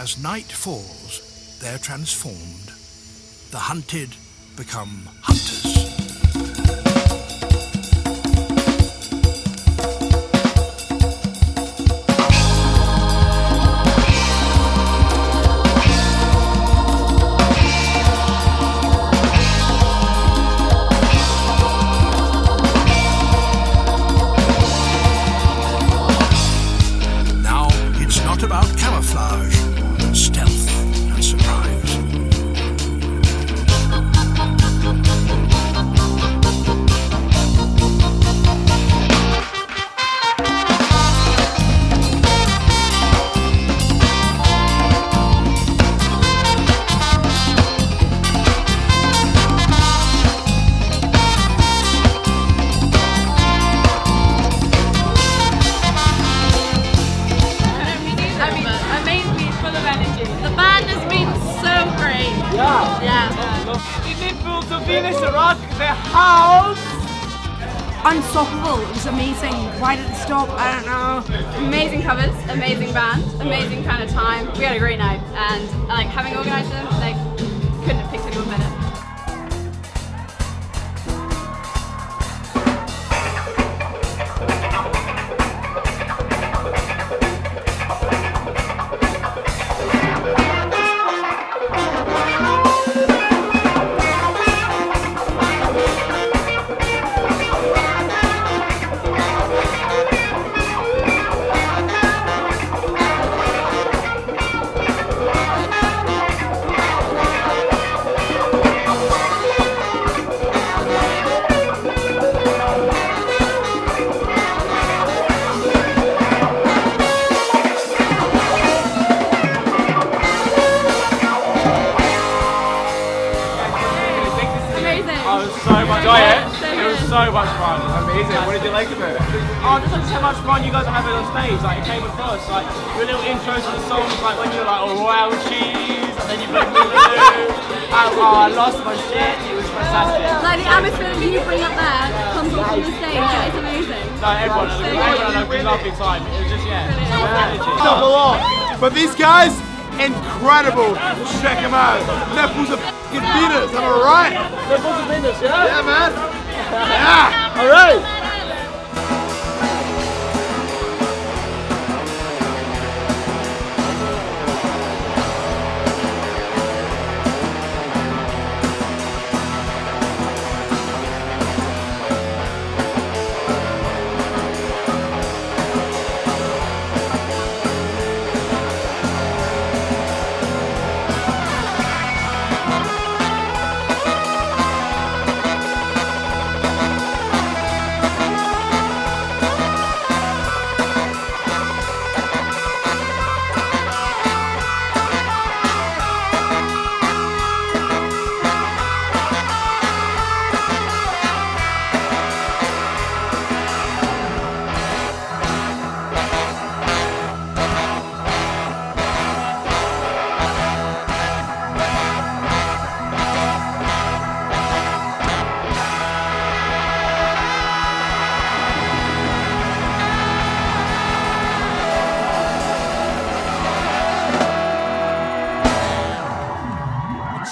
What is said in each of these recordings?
As night falls, they're transformed. The hunted become hunters. Now, it's not about camouflage, rock the house? Unstoppable. It was amazing. Why did it stop? I don't know. Amazing covers, amazing band, amazing kind of time. We had a great night, and like having organised them, Amazing. Oh, it was so much fun. Oh, so It was so much fun. Amazing. What did you like about it? Oh, just like so much fun you guys are having on stage. Like it came across. Like your little intros to the songs, like when you're like, oh wow, cheese, and then you played Lulu. And, oh, I lost my shit. It was fantastic. Like the atmosphere that you bring up there comes off from the stage, and it's amazing. No, everyone, had a- everyone had a really lovely time. It was just yeah, so much energy. double off. But these guys, incredible. Check them out. Levels of fucking beaters, am I right? Levels of business, yeah? Yeah, man. Yeah. All right.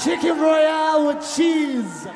Chicken Royale with cheese.